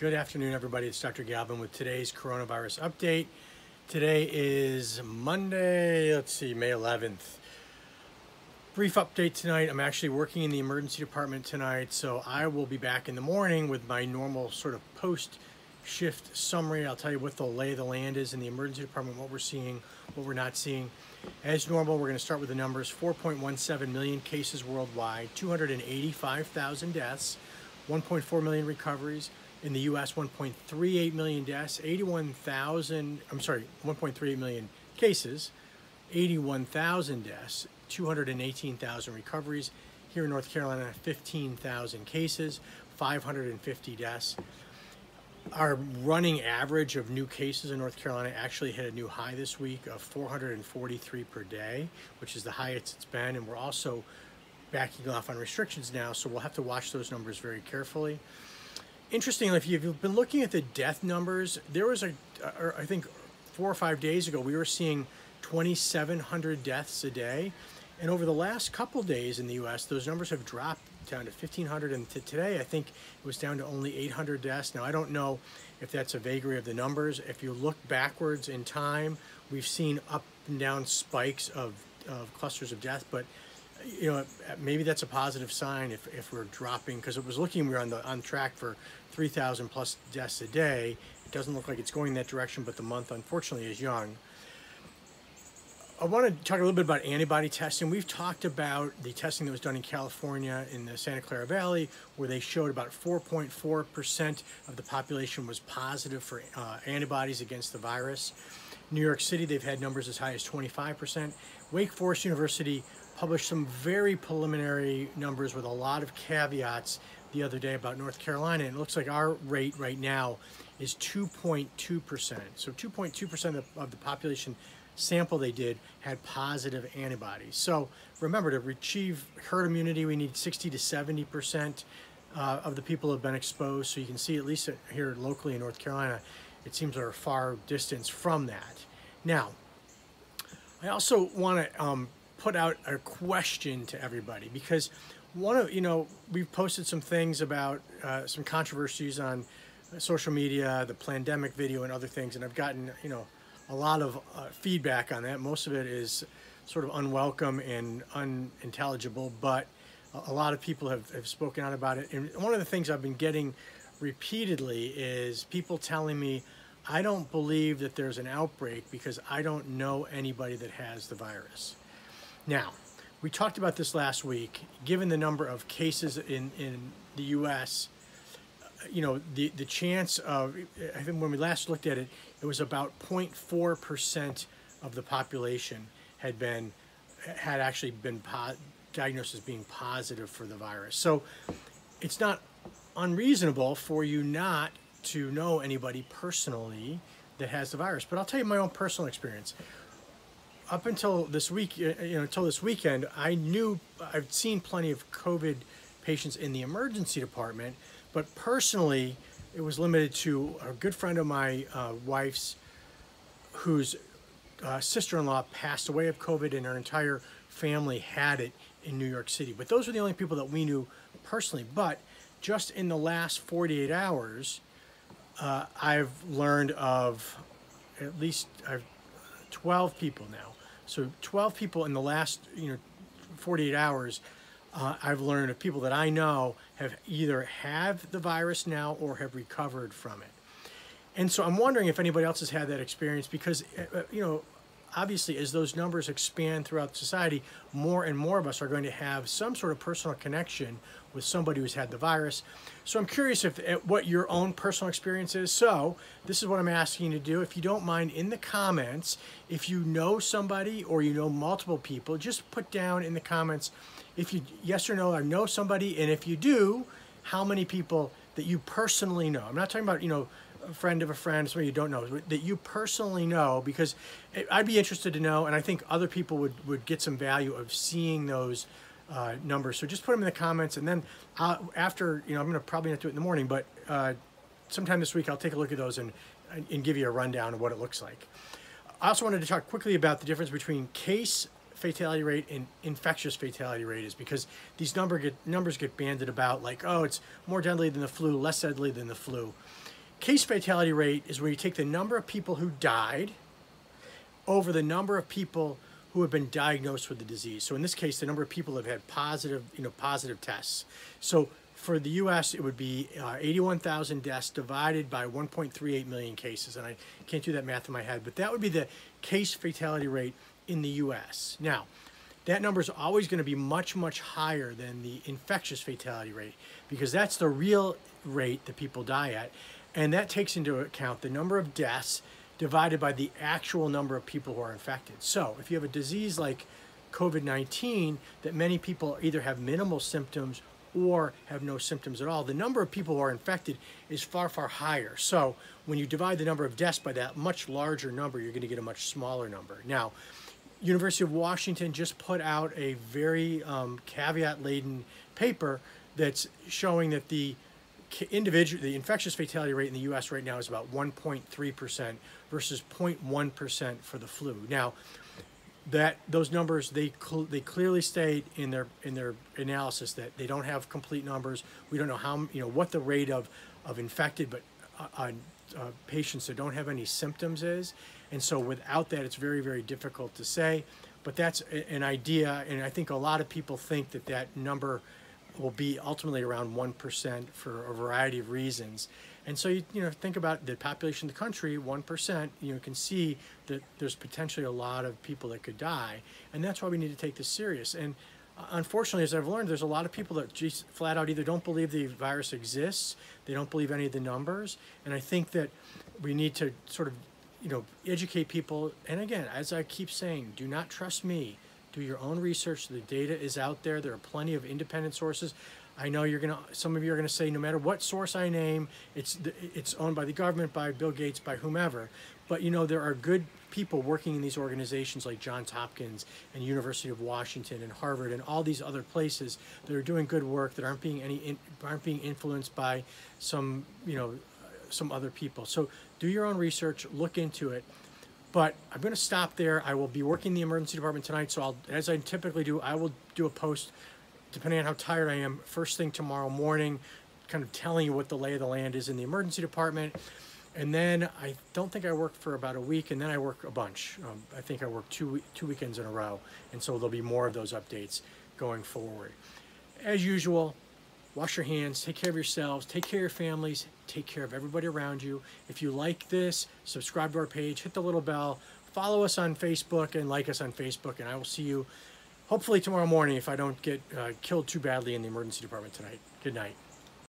Good afternoon, everybody. It's Dr. Galvin with today's coronavirus update. Today is Monday, let's see, May 11th. Brief update tonight. I'm actually working in the emergency department tonight, so I will be back in the morning with my normal sort of post shift summary. I'll tell you what the lay of the land is in the emergency department, what we're seeing, what we're not seeing. As normal, we're going to start with the numbers 4.17 million cases worldwide, 285,000 deaths, 1.4 million recoveries, in the U.S., 1.38 million deaths, 81,000, I'm sorry, 1.38 million cases, 81,000 deaths, 218,000 recoveries. Here in North Carolina, 15,000 cases, 550 deaths. Our running average of new cases in North Carolina actually hit a new high this week of 443 per day, which is the highest it's been. And we're also backing off on restrictions now, so we'll have to watch those numbers very carefully interestingly, if you've been looking at the death numbers, there was a, I think four or five days ago, we were seeing 2,700 deaths a day. And over the last couple days in the US, those numbers have dropped down to 1,500. And to today, I think it was down to only 800 deaths. Now, I don't know if that's a vagary of the numbers. If you look backwards in time, we've seen up and down spikes of, of clusters of death. But you know, maybe that's a positive sign if, if we're dropping, because it was looking we were on the on track for 3,000 plus deaths a day. It doesn't look like it's going that direction, but the month unfortunately is young. I want to talk a little bit about antibody testing. We've talked about the testing that was done in California in the Santa Clara Valley, where they showed about 4.4% of the population was positive for uh, antibodies against the virus. New York City, they've had numbers as high as 25%. Wake Forest University published some very preliminary numbers with a lot of caveats the other day about North Carolina, and it looks like our rate right now is 2.2%. So 2.2% of, the population sample they did had positive antibodies. So remember, to achieve herd immunity, we need 60 to 70% uh, of the people have been exposed. So you can see, at least here locally in North Carolina, it seems we're a far distance from that. Now, I also want to um, put out a question to everybody because one of you know we've posted some things about uh, some controversies on social media, the Plandemic video, and other things, and I've gotten you know a lot of uh, feedback on that. Most of it is sort of unwelcome and unintelligible, but a, lot of people have, have spoken out about it. And one of the things I've been getting repeatedly is people telling me, I don't believe that there's an outbreak because I don't know anybody that has the virus. Now, we talked about this last week. Given the number of cases in, in the U.S., uh, you know, the, the chance of, I think when we last looked at it, it was about 0.4% of the population had been, had actually been diagnosed as being positive for the virus. So it's not unreasonable for you not to know anybody personally that has the virus. But I'll tell you my own personal experience up until this week, you know, until this weekend, I knew I've seen plenty of COVID patients in the emergency department, but personally, it was limited to a good friend of my uh, wife's, whose uh, sister-in-law passed away of COVID, and her entire family had it in New York City. But those were the only people that we knew personally. But just in the last 48 hours, uh, I've learned of at least I've 12 people now so 12 people in the last, you know, 48 hours, uh, I've learned of people that I know have either have the virus now or have recovered from it. And so I'm wondering if anybody else has had that experience because, uh, uh, you know, obviously as those numbers expand throughout society, more and more of us are going to have some sort of personal connection with somebody who's had the virus. So I'm curious if uh, what your own personal experience is. So this is what I'm asking you to do. If you don't mind in the comments, if you know somebody or you know multiple people, just put down in the comments if you yes or no I know somebody and if you do, how many people that you personally know. I'm not talking about, you know, a friend of a friend, somebody you don't know, that you personally know, because I'd be interested to know, and I think other people would, would get some value of seeing those uh, numbers. So just put them in the comments, and then I'll, after, you know, I'm going to probably not do it in the morning, but uh, sometime this week I'll take a look at those and, and give you a rundown of what it looks like. I also wanted to talk quickly about the difference between case fatality rate and infectious fatality rate is because these number get, numbers get banded about like, oh, it's more deadly than the flu, less deadly than the flu. Case fatality rate is where you take the number of people who died over the number of people who have been diagnosed with the disease. So in this case, the number of people have had positive, you know, positive tests. So for the U.S., it would be uh, 81,000 deaths divided by 1.38 million cases, and I can't do that math in my head, but that would be the case fatality rate in the U.S. Now, that number is always going to be much, much higher than the infectious fatality rate because that's the real rate that people die at, and that takes into account the number of deaths divided by the actual number of people who are infected. So, if you have a disease like COVID 19 that many people either have minimal symptoms or have no symptoms at all, the number of people who are infected is far, far higher. So when you divide the number of deaths by that much larger number, you're going to get a much smaller number. Now, University of Washington just put out a very um, caveat-laden paper that's showing that the individual, the infectious fatality rate in the U.S. right now is about 1.3 percent versus 0.1 percent for the flu. Now, that those numbers they cl- they clearly state in their in their analysis that they don't have complete numbers. We don't know how you know what the rate of of infected but uh, uh, uh, patients that don't have any symptoms is, and so without that, it's very very difficult to say. But that's an idea, and I think a lot of people think that that number will be ultimately around one percent for a variety of reasons. And so you, you know think about the population of the country, one percent. You know can see that there's potentially a lot of people that could die, and that's why we need to take this serious. And unfortunately, as I've learned, there's a lot of people that just flat out either don't believe the virus exists, they don't believe any of the numbers, and I think that we need to sort of you know educate people. And again, as I keep saying, do not trust me. Do your own research. The data is out there. There are plenty of independent sources. I know you're gonna. Some of you are gonna say, no matter what source I name, it's it's owned by the government, by Bill Gates, by whomever. But you know there are good people working in these organizations like Johns Hopkins and University of Washington and Harvard and all these other places that are doing good work that aren't being any in, aren't being influenced by some you know some other people. So do your own research, look into it. But I'm going to stop there. I will be working in the emergency department tonight, so I'll, as I typically do, I will do a post depending on how tired I am, first thing tomorrow morning, kind of telling you what the lay of the land is in the emergency department. And then I don't think I work for about a week, and then I work a bunch. Um, I think I work two two weekends in a row, and so there'll be more of those updates going forward. As usual, wash your hands, take care of yourselves, take care of your families, take care of everybody around you. If you like this, subscribe to our page, hit the little bell, follow us on Facebook, and like us on Facebook, and I will see you hopefully tomorrow morning if I don't get uh, killed too badly in the emergency department tonight. Good night.